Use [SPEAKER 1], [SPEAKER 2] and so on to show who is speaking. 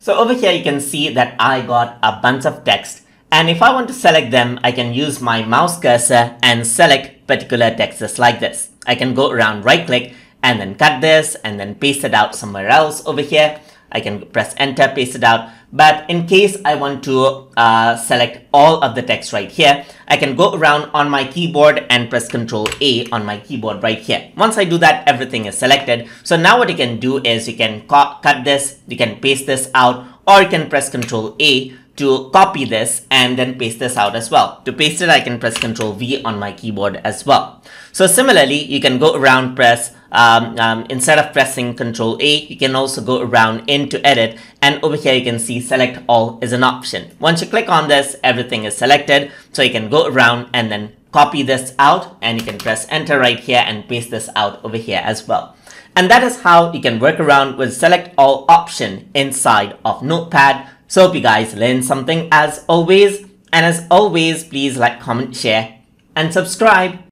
[SPEAKER 1] So over here you can see that I got a bunch of text and if I want to select them, I can use my mouse cursor and select particular text just like this. I can go around right click and then cut this and then paste it out somewhere else over here. I can press enter, paste it out. But in case I want to uh, select all of the text right here, I can go around on my keyboard and press Ctrl A on my keyboard right here. Once I do that, everything is selected. So now what you can do is you can cut this, you can paste this out, or you can press Ctrl A to copy this and then paste this out as well. To paste it, I can press Ctrl V on my keyboard as well. So similarly, you can go around press, um, um, instead of pressing Ctrl A, you can also go around into edit and over here you can see select all is an option. Once you click on this, everything is selected. So you can go around and then copy this out and you can press enter right here and paste this out over here as well. And that is how you can work around with select all option inside of Notepad so hope you guys learned something as always. And as always, please like, comment, share, and subscribe.